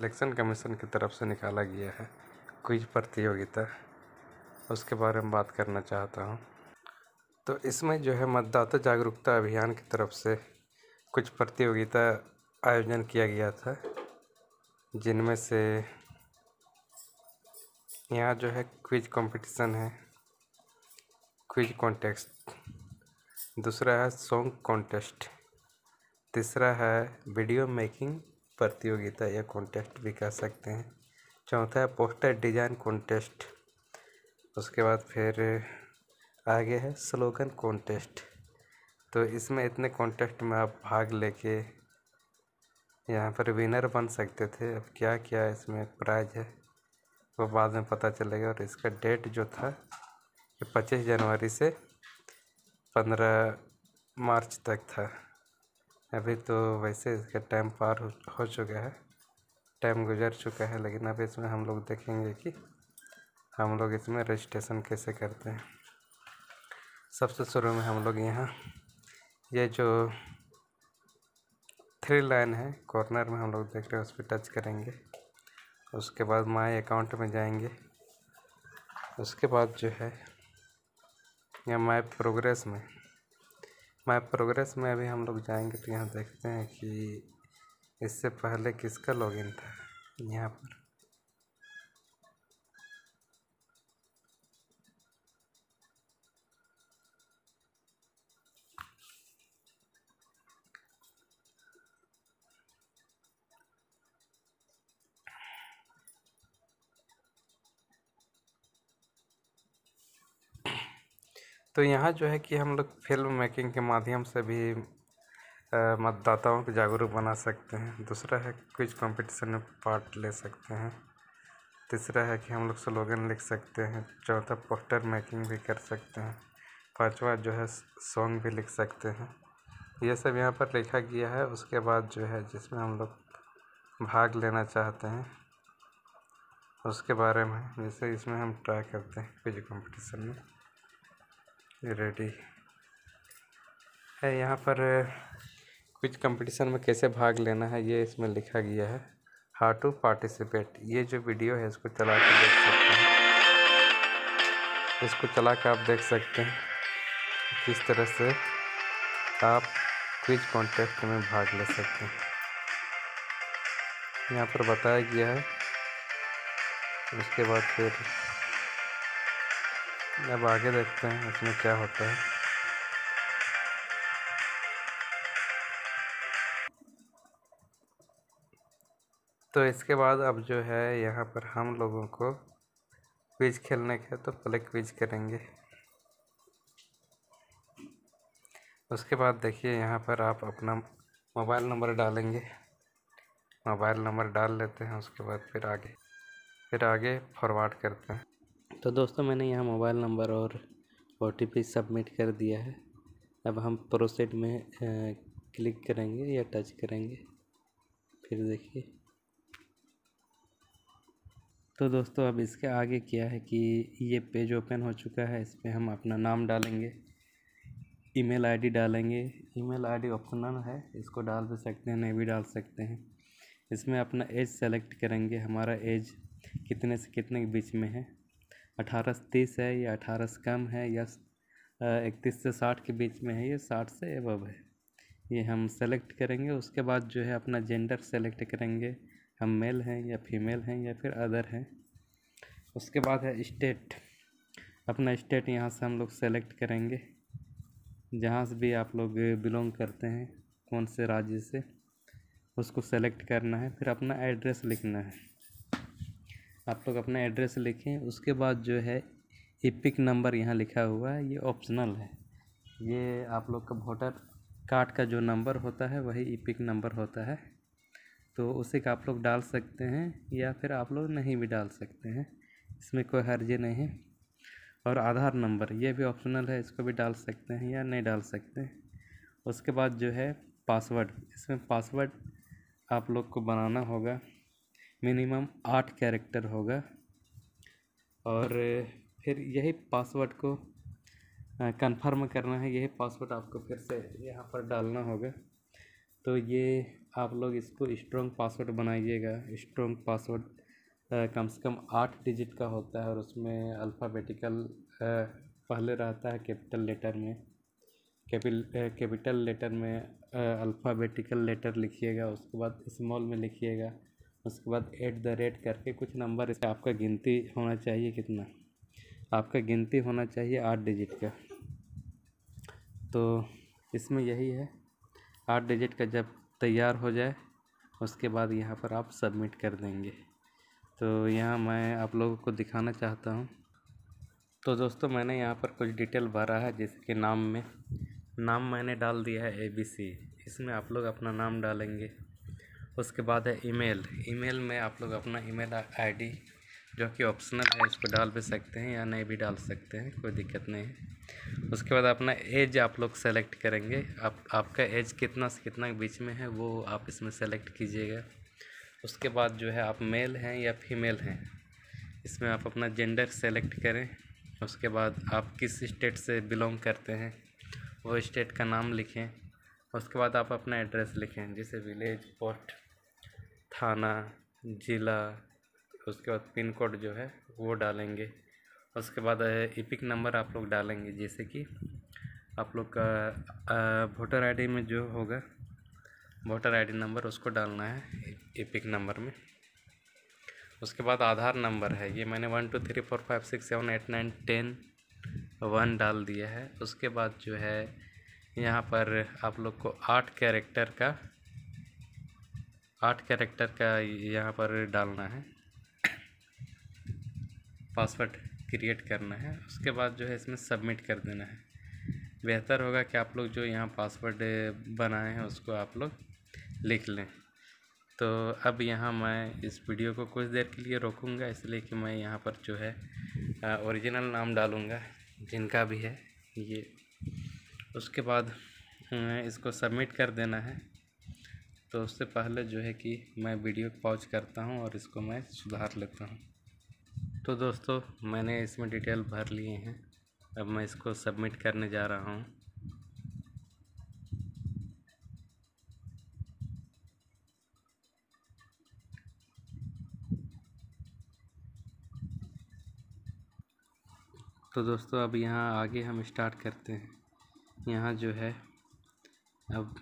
Election commission की तरफ़ से निकाला गया है। क्विज प्रतियोगिता। उसके बारे में बात करना चाहता हूँ। तो इसमें जो है मतदाता जागरूकता अभियान की तरफ़ से कुछ प्रतियोगिता आयोजन किया गया था। जिनमें से यहाँ जो है क्विज कंपटीशन है, क्विज कॉन्टेस्ट। दूसरा है सॉन्ग कॉन्टेस्ट। तीसरा है वीडियो मेकिंग। प्रतियोगिता या कॉन्टेस्ट भी कह सकते हैं। चौथा है पोस्टर डिज़ाइन कॉन्टेस्ट उसके बाद फिर आगे है स्लोगन कॉन्टेस्ट तो इसमें इतने कॉन्टेस्ट में आप भाग लेके यहाँ पर विनर बन सकते थे। अब क्या क्या इसमें प्राइज है, वो बाद में पता चलेगा। और इसका डेट जो था, ये पच्चीस जनवरी से पंद्रह मार्च तक था। अभी तो वैसे इसका टाइम पार हो, चुका है। टाइम गुजर चुका है लेकिन अब इसमें हम लोग देखेंगे कि हम लोग इसमें रजिस्ट्रेशन कैसे करते हैं। सबसे शुरू में हम लोग यहाँ ये जो थ्री लाइन है कॉर्नर में हम लोग देख रहे हैं उस पर टच करेंगे। उसके बाद माई अकाउंट में जाएँगे। उसके बाद जो है या माई प्रोग्रेस में माई प्रोग्रेस में अभी हम लोग जाएँगे तो यहाँ देखते हैं कि इससे पहले किसका लॉगिन था? यहाँ पर। तो यहाँ जो है कि हम लोग फ़िल्म मेकिंग के माध्यम से भी मतदाताओं को जागरूक बना सकते हैं। दूसरा है कुछ कंपटीशन में पार्ट ले सकते हैं। तीसरा है कि हम लोग स्लोगन लिख सकते हैं। चौथा पोस्टर मेकिंग भी कर सकते हैं। पांचवा जो है सॉन्ग भी लिख सकते हैं। ये सब यहाँ पर लिखा गया है। उसके बाद जो है जिसमें हम लोग भाग लेना चाहते हैं, उसके बारे में, जैसे इसमें हम ट्राई करते हैं कुछ कंपटीशन में। रेडी है, यहाँ पर कुछ कंपटीशन में कैसे भाग लेना है, ये इसमें लिखा गया है। हाउ टू पार्टिसिपेट ये जो वीडियो है, इसको चला कर देख सकते हैं। इसको चला कर आप देख सकते हैं किस तरह से आप क्विज कॉन्टेस्ट में भाग ले सकते हैं। यहाँ पर बताया गया है, उसके बाद फिर अब आगे देखते हैं इसमें क्या होता है। तो इसके बाद अब जो है यहाँ पर हम लोगों को क्विज खेलने का तो पहले क्विज करेंगे उसके बाद देखिए यहाँ पर आप अपना मोबाइल नंबर डालेंगे। मोबाइल नंबर डाल लेते हैं, उसके बाद फिर आगे फिर आगे फॉरवर्ड करते हैं। तो दोस्तों मैंने यहाँ मोबाइल नंबर और ओटीपी सबमिट कर दिया है। अब हम प्रोसेड में क्लिक करेंगे या टच करेंगे। फिर देखिए। तो दोस्तों अब इसके आगे क्या है कि ये पेज ओपन हो चुका है, इस पर हम अपना नाम डालेंगे। ईमेल आईडी डालेंगे। ईमेल आईडी ऑप्शनल है, इसको डाल भी सकते हैं, नहीं भी डाल सकते हैं। इसमें अपना एज सेलेक्ट करेंगे। हमारा एज कितने से कितने के बीच में है? अठारह से तीस है या अठारह से कम है या इकतीस से साठ के बीच में है, या साठ से एबव है। ये हम सेलेक्ट करेंगे, उसके बाद जो है अपना जेंडर सेलेक्ट करेंगे। हम मेल हैं या फीमेल हैं या फिर अदर हैं। उसके बाद है स्टेट अपना स्टेट यहाँ से हम लोग सेलेक्ट करेंगे। जहाँ से भी आप लोग बिलोंग करते हैं, कौन से राज्य से, उसको सेलेक्ट करना है, फिर अपना एड्रेस लिखना है। आप लोग अपना एड्रेस लिखें, उसके बाद जो है इपिक नंबर यहाँ लिखा हुआ है, ये ऑप्शनल है। ये आप लोग का वोटर कार्ड का जो नंबर होता है, वही इपिक नंबर होता है। तो उसे का आप लोग डाल सकते हैं, या फिर आप लोग नहीं भी डाल सकते हैं। इसमें कोई हर्जी नहीं है। और आधार नंबर ये भी ऑप्शनल है, इसको भी डाल सकते हैं या नहीं डाल सकते। उसके बाद जो है पासवर्ड इसमें पासवर्ड आप लोग को बनाना होगा। मिनिमम आठ कैरेक्टर होगा। और, फिर यही पासवर्ड को कंफर्म करना है, यही पासवर्ड आपको फिर से यहाँ पर डालना होगा। तो ये आप लोग इसको स्ट्रॉन्ग पासवर्ड बनाइएगा। स्ट्रॉन्ग पासवर्ड कम से कम आठ डिजिट का होता है और उसमें अल्फ़ाबेटिकल पहले रहता है कैपिटल लेटर में। कैपिल कैपिटल लेटर में अल्फ़ाबेटिकल लेटर लिखिएगा, उसके बाद स्मॉल में लिखिएगा। उसके बाद एट द रेट करके कुछ नंबर इसका आपका गिनती होना चाहिए कितना? आपका गिनती होना चाहिए आठ डिजिट का। तो इसमें यही है। आठ डिजिट का जब तैयार हो जाए, उसके बाद यहाँ पर आप सबमिट कर देंगे। तो यहाँ मैं आप लोगों को दिखाना चाहता हूँ। तो दोस्तों, मैंने यहाँ पर कुछ डिटेल भरा है, जैसे कि नाम में। नाम मैंने डाल दिया है ए बी सी इसमें आप लोग अपना नाम डालेंगे। उसके बाद है ईमेल। ईमेल में आप लोग अपना ईमेल आईडी जो कि ऑप्शनल है, इसको डाल भी सकते हैं या नहीं भी डाल सकते हैं, कोई दिक्कत नहीं है। उसके बाद अपना एज आप लोग सेलेक्ट करेंगे। आप, आपका एज कितना से कितना बीच में है, वो आप इसमें सेलेक्ट कीजिएगा। उसके बाद जो है आप मेल हैं या फीमेल हैं, इसमें आप अपना जेंडर सेलेक्ट करें। उसके बाद आप किस स्टेट से बिलोंग करते हैं, वो स्टेट का नाम लिखें। उसके बाद आप अपना एड्रेस लिखें, जैसे विलेज पोस्ट थाना, ज़िला, उसके बाद पिन कोड जो है, वो डालेंगे। उसके बाद इपिक नंबर आप लोग डालेंगे, जैसे कि आप लोग का वोटर आईडी में जो होगा, वोटर आईडी नंबर, उसको डालना है, इपिक नंबर में। उसके बाद आधार नंबर है, ये मैंने one, two, three, four, five, six, seven, eight, nine, ten, one डाल दिया है। उसके बाद जो है यहाँ पर आप लोग को आठ कैरेक्टर का, आठ कैरेक्टर का यहाँ पर डालना है। पासवर्ड क्रिएट करना है। उसके बाद जो है इसमें सबमिट कर देना है। बेहतर होगा कि आप लोग जो यहाँ पासवर्ड बनाए हैं उसको आप लोग लिख लें। तो अब यहाँ मैं इस वीडियो को कुछ देर के लिए रोकूँगा, इसलिए कि मैं यहाँ पर जो है ओरिजिनल नाम डालूँगा, जिनका भी है, ये उसके बाद इसको सबमिट कर देना है। तो उससे पहले जो है कि मैं वीडियो पॉज करता हूँ और इसको मैं सुधार लेता हूँ। तो दोस्तों, मैंने इसमें डिटेल भर लिए हैं। अब मैं इसको सबमिट करने जा रहा हूँ। तो दोस्तों, अब यहाँ आगे हम स्टार्ट करते हैं। यहाँ जो है, अब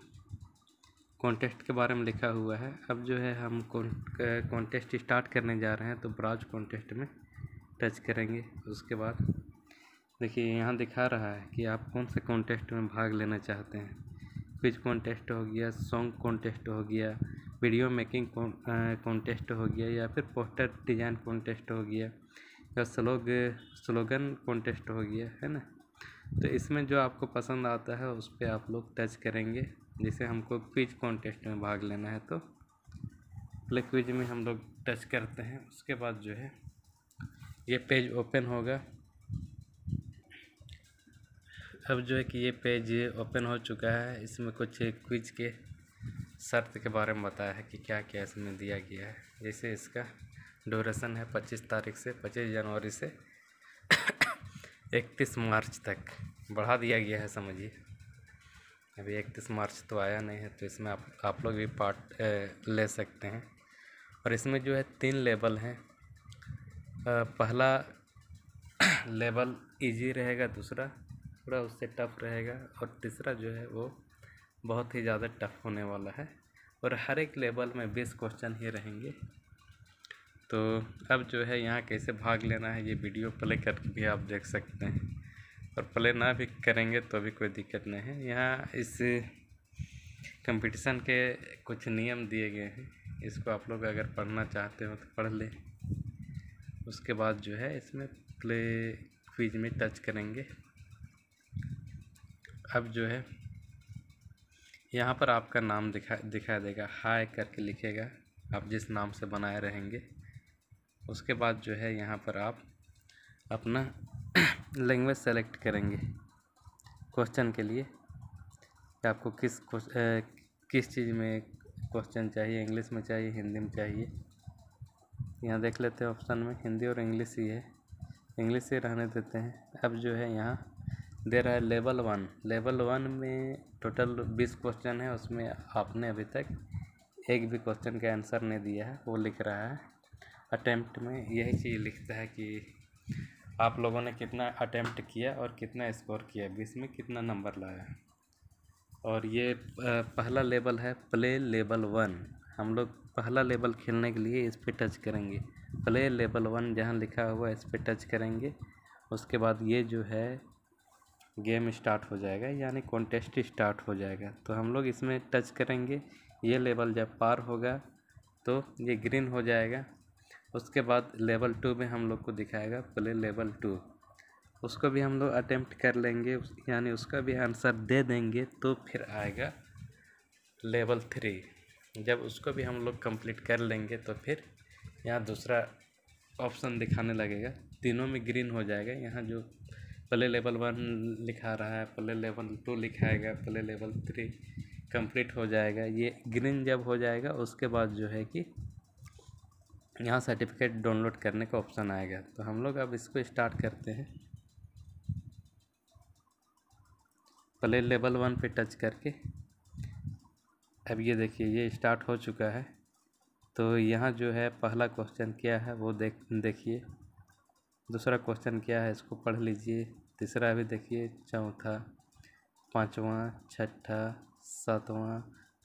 कॉन्टेस्ट के बारे में लिखा हुआ है। अब जो है हम कॉन्टेस्ट स्टार्ट करने जा रहे हैं तो ब्राउज कॉन्टेस्ट में टच करेंगे उसके बाद। देखिए, यहाँ दिखा रहा है कि आप कौन से कॉन्टेस्ट में भाग लेना चाहते हैं। क्विज कॉन्टेस्ट हो गया सॉन्ग कॉन्टेस्ट हो गया वीडियो मेकिंग कॉन्टेस्ट हो गया या फिर पोस्टर डिज़ाइन कॉन्टेस्ट हो गया, या स्लोग स्लोगन कॉन्टेस्ट हो गया, है ना? तो इसमें जो आपको पसंद आता है उस पर आप लोग टच करेंगे। जैसे हमको क्विज कॉन्टेस्ट में भाग लेना है तो। प्ले क्विज में हम लोग टच करते हैं। उसके बाद जो है, ये पेज ओपन होगा। अब जो है कि ये पेज ओपन हो चुका है। इसमें कुछ क्विज के शर्त के बारे में बताया है कि क्या क्या इसमें दिया गया है। जैसे इसका ड्यूरेशन है पच्चीस तारीख से पच्चीस जनवरी से इकतीस मार्च तक। बढ़ा दिया गया है समझिए। अभी इकतीस मार्च तो आया नहीं है तो इसमें आप आप लोग भी पार्ट ले सकते हैं। और इसमें जो है तीन लेवल हैं। पहला लेवल इजी रहेगा, दूसरा थोड़ा उससे टफ रहेगा, और तीसरा जो है वो बहुत ही ज़्यादा टफ होने वाला है। और हर एक लेवल में बीस क्वेश्चन ही रहेंगे। तो अब जो है यहाँ कैसे भाग लेना है ये वीडियो प्ले करके भी आप देख सकते हैं। और प्ले ना भी करेंगे तो भी कोई दिक्कत नहीं है। यहाँ इस कंपटीशन के कुछ नियम दिए गए हैं। इसको आप लोग अगर पढ़ना चाहते हो तो पढ़ लें। उसके बाद जो है इसमें प्ले क्विज में टच करेंगे। अब जो है यहाँ पर आपका नाम दिखा दिखा देगा। हाय करके लिखेगा। आप जिस नाम से बनाए रहेंगे। उसके बाद जो है यहाँ पर आप अपना लैंग्वेज सेलेक्ट करेंगे क्वेश्चन के लिए कि आपको किस किस चीज़ में क्वेश्चन चाहिए इंग्लिश में चाहिए हिंदी में चाहिए। यहाँ देख लेते हैं ऑप्शन में हिंदी और इंग्लिश ही है। इंग्लिश ही रहने देते हैं। अब जो है यहाँ दे रहा है लेवल वन लेवल वन में टोटल बीस क्वेश्चन है, उसमें आपने अभी तक एक भी क्वेश्चन का आंसर नहीं दिया है, वो लिख रहा है। अटेम्प्ट में यही चीज़ लिखता है कि आप लोगों ने कितना अटैम्प्ट किया और कितना स्कोर किया, बीस में कितना नंबर लाया। और ये पहला लेवल है प्ले लेवल वन। हम लोग पहला लेवल खेलने के लिए इस पर टच करेंगे। प्ले लेवल वन जहाँ लिखा हुआ है, इस पर टच करेंगे। उसके बाद ये जो है, गेम स्टार्ट हो जाएगा, यानी कॉन्टेस्ट स्टार्ट हो जाएगा। तो हम लोग इसमें टच करेंगे। ये लेवल जब पार होगा तो ये ग्रीन हो जाएगा। उसके बाद लेवल टू में हम लोग को दिखाएगा, प्ले लेवल टू। उसको भी हम लोग अटेम्प्ट कर लेंगे यानी उसका भी आंसर दे देंगे तो फिर आएगा लेवल थ्री। जब उसको भी हम लोग कंप्लीट कर लेंगे तो फिर यहाँ दूसरा ऑप्शन दिखाने लगेगा। तीनों में ग्रीन हो जाएगा, यहाँ जो प्ले लेवल वन लिखा रहा है, प्ले लेवल टू लिखाएगा, प्ले लेवल थ्री कंप्लीट हो जाएगा। ये ग्रीन जब हो जाएगा, उसके बाद जो है कि यहाँ सर्टिफिकेट डाउनलोड करने का ऑप्शन आएगा तो हम लोग अब इसको स्टार्ट करते हैं। प्ले लेवल वन पे टच करके। अब ये देखिए, ये स्टार्ट हो चुका है। तो यहाँ जो है, पहला क्वेश्चन क्या है, वो देख, देखिए। दूसरा क्वेश्चन क्या है, इसको पढ़ लीजिए। तीसरा भी देखिए, चौथा, पाँचवा, छठा, सातवां,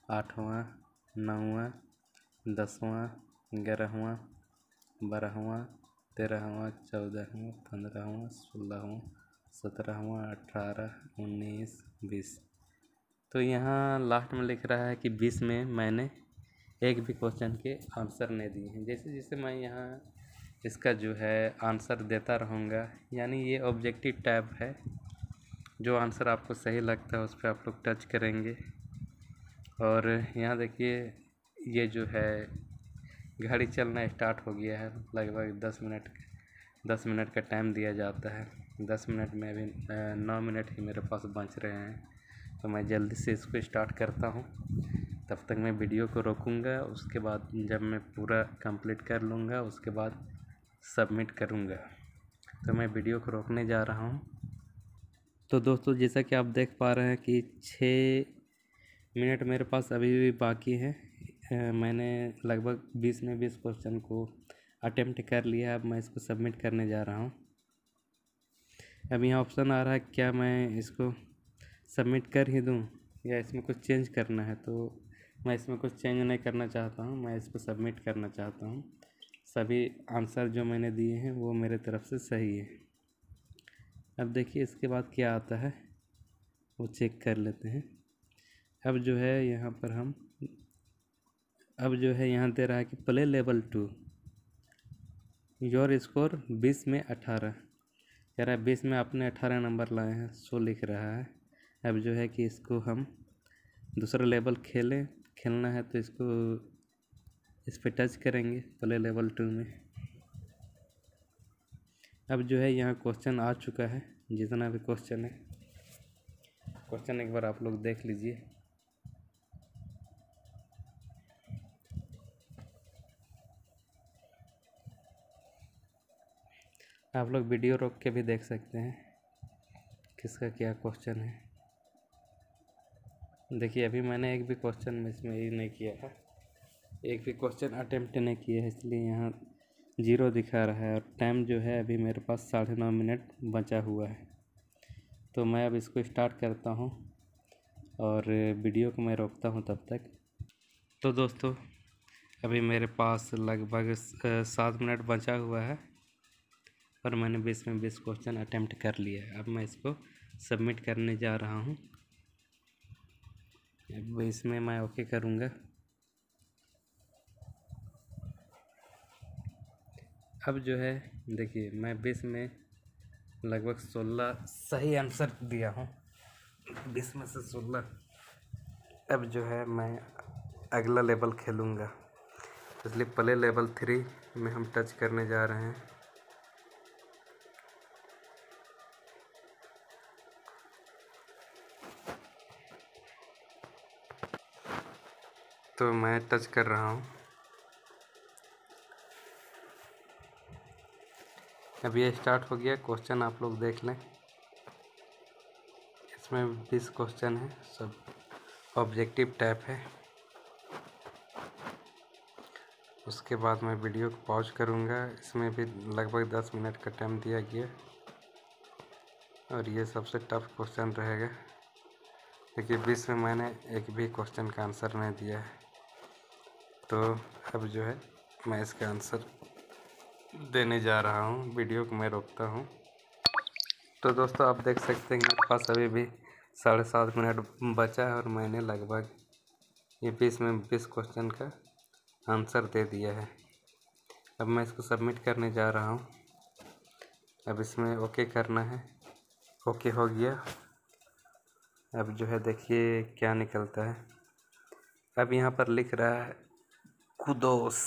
आठवां, नौवां, दसवां ग्यारहवा, बारहवा, तेरहवा, चौदहवा, पंद्रहवा, सोलहवा, सत्रहवा, अठारह, उन्नीस, बीस। तो यहाँ लास्ट में लिख रहा है कि बीस में मैंने एक भी क्वेश्चन के आंसर नहीं दिए हैं। जैसे जैसे मैं यहाँ इसका जो है आंसर देता रहूँगा, यानी ये ऑब्जेक्टिव टैब है, जो आंसर आपको सही लगता है उस पर आप लोग टच करेंगे। और यहाँ देखिए, ये जो है घड़ी चलना स्टार्ट हो गया है, लगभग दस मिनट दस मिनट का टाइम दिया जाता है। दस मिनट में अभी नौ मिनट ही मेरे पास बच रहे हैं। तो मैं जल्दी से इसको स्टार्ट करता हूँ। तब तक मैं वीडियो को रोकूँगा, उसके बाद जब मैं पूरा कंप्लीट कर लूँगा, उसके बाद सबमिट करूँगा। तो मैं वीडियो को रोकने जा रहा हूँ। तो दोस्तों, जैसा कि आप देख पा रहे हैं कि छः मिनट मेरे पास अभी भी बाकी है। मैंने लगभग बीस में बीस क्वेश्चन को अटेम्प्ट कर लिया, अब मैं इसको सबमिट करने जा रहा हूँ। अब यहाँ ऑप्शन आ रहा है, क्या मैं इसको सबमिट कर ही दूँ या इसमें कुछ चेंज करना है? तो मैं इसमें कुछ चेंज नहीं करना चाहता हूँ, मैं इसको सबमिट करना चाहता हूँ। सभी आंसर जो मैंने दिए हैं, वो मेरे तरफ़ से सही है। अब देखिए, इसके बाद क्या आता है, वो चेक कर लेते हैं। अब जो है, यहाँ पर हम अब जो है यहाँ दे रहा है कि play level two your score बीस में अठारह। कह रहा है बीस में आपने अठारह नंबर लाए हैं, सो लिख रहा है। अब जो है कि इसको हम दूसरा लेवल खेलें। खेलना है तो इसको इस पर टच करेंगे प्ले लेवल टू में। अब जो है यहाँ क्वेश्चन आ चुका है, जितना भी क्वेश्चन है। क्वेश्चन एक बार आप लोग देख लीजिए। आप लोग वीडियो रोक के भी देख सकते हैं किसका क्या क्वेश्चन है। देखिए, अभी मैंने एक भी क्वेश्चन मिस में ये नहीं किया है एक भी क्वेश्चन अटेम्प्ट नहीं किया है, इसलिए यहाँ ज़ीरो दिखा रहा है और टाइम जो है अभी मेरे पास साढ़े नौ मिनट बचा हुआ है। तो मैं अब इसको स्टार्ट करता हूँ और वीडियो को मैं रोकता हूँ तब तक। तो दोस्तों, अभी मेरे पास लगभग सात मिनट बचा हुआ है। और मैंने बीस में बीस क्वेश्चन अटैम्प्ट कर लिया अब मैं इसको सबमिट करने जा रहा हूँ। अब इसमें मैं ओके करूँगा। अब जो है, देखिए, मैं बीस में लगभग सोलह सही आंसर दिया हूँ। बीस में से सोलह। अब जो है, मैं अगला लेवल खेलूँगा। इसलिए प्ले लेवल थ्री में हम टच करने जा रहे हैं। तो मैं टच कर रहा हूँ। अब ये स्टार्ट हो गया क्वेश्चन आप लोग देख लें। इसमें बीस क्वेश्चन है, सब ऑब्जेक्टिव टाइप है। उसके बाद मैं वीडियो को पॉज करूँगा। इसमें भी लगभग दस मिनट का टाइम दिया गया। और ये सबसे टफ क्वेश्चन रहेगा। देखिए, बीस में मैंने एक भी क्वेश्चन का आंसर नहीं दिया है। तो अब जो है, मैं इसका आंसर देने जा रहा हूँ। वीडियो को मैं रोकता हूँ। तो दोस्तों, आप देख सकते हैं मेरे पास अभी भी साढ़े सात मिनट बचा है और मैंने लगभग ये बीस में बीस क्वेश्चन का आंसर दे दिया है। अब मैं इसको सबमिट करने जा रहा हूँ। अब इसमें ओके करना है। ओके हो गया। अब जो है, देखिए क्या निकलता है। अब यहाँ पर लिख रहा है कुदोस।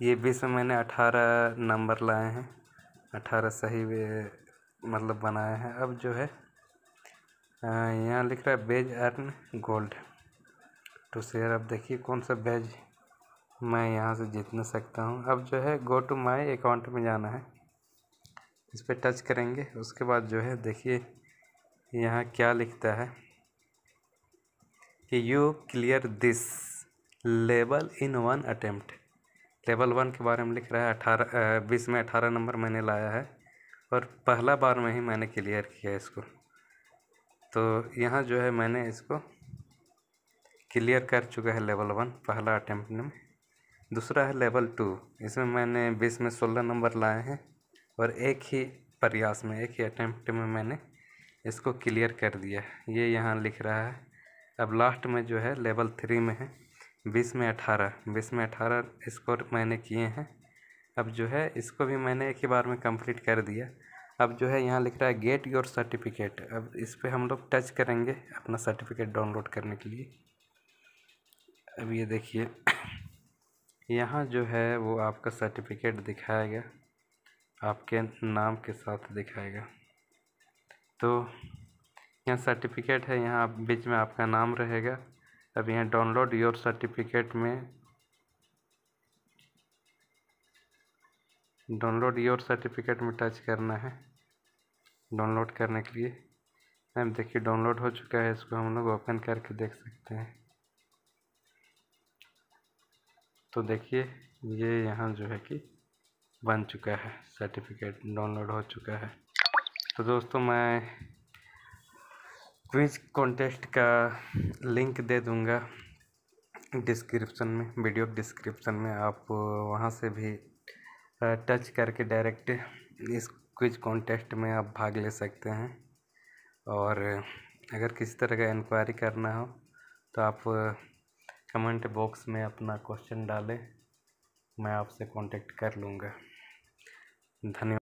ये बीस में मैंने अठारह नंबर लाए हैं। अठारह सही मतलब बनाए हैं। अब जो है यहाँ लिख रहा है, badge earn gold. To share, अब देखिए कौन सा बेज मैं यहाँ से जीत नहीं सकता हूँ। अब जो है गो टू माई अकाउंट में जाना है। इस पर टच करेंगे। उसके बाद जो है, देखिए यहाँ क्या लिखता है कि you clear this level in one attempt. Level one के बारे में लिख रहा है, अठारह बीस में अठारह नंबर मैंने लाया है और पहला बार में ही मैंने क्लियर किया इसको। तो यहाँ जो है मैंने इसको क्लियर कर चुका है लेवल वन, पहला अटैम्प्ट में। दूसरा है लेवल टू, इसमें मैंने बीस में सोलह नंबर लाए हैं और एक ही प्रयास में, एक ही अटैम्प्ट में मैंने इसको क्लियर कर दिया ये यहाँ लिख रहा है। अब लास्ट में जो है लेवल थ्री में है। बीस में अठारह, बीस में अठारह स्कोर मैंने किए हैं। अब जो है, इसको भी मैंने एक ही बार में कंप्लीट कर दिया। अब जो है, यहाँ लिख रहा है गेट योर सर्टिफिकेट अब इस पर हम लोग टच करेंगे अपना सर्टिफिकेट डाउनलोड करने के लिए। अब ये देखिए, यहाँ जो है, वो आपका सर्टिफिकेट दिखाएगा। आपके नाम के साथ दिखाएगा। तो यहाँ सर्टिफिकेट है, यहाँ बीच में आपका नाम रहेगा। अब यहाँ डाउनलोड योर सर्टिफिकेट में डाउनलोड योर सर्टिफिकेट में टच करना है डाउनलोड करने के लिए। मैम, देखिए डाउनलोड हो चुका है, इसको हम लोग ओपन करके देख सकते हैं। तो देखिए, ये यहाँ जो है कि बन चुका है सर्टिफिकेट डाउनलोड हो चुका है। तो दोस्तों, मैं क्विज कॉन्टेस्ट का लिंक दे दूँगा डिस्क्रिप्शन में, वीडियो डिस्क्रिप्शन में। आप वहाँ से भी टच करके डायरेक्ट इस क्विज कॉन्टेस्ट में आप भाग ले सकते हैं। और अगर किसी तरह का इंक्वायरी करना हो तो आप कमेंट बॉक्स में अपना क्वेश्चन डालें, मैं आपसे कांटेक्ट कर लूँगा। धन्यवाद।